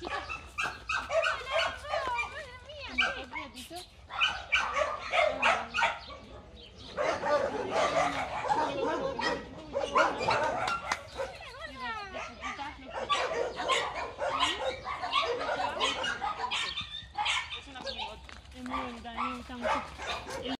Chicos, mira, mira, mira. 一百六上不去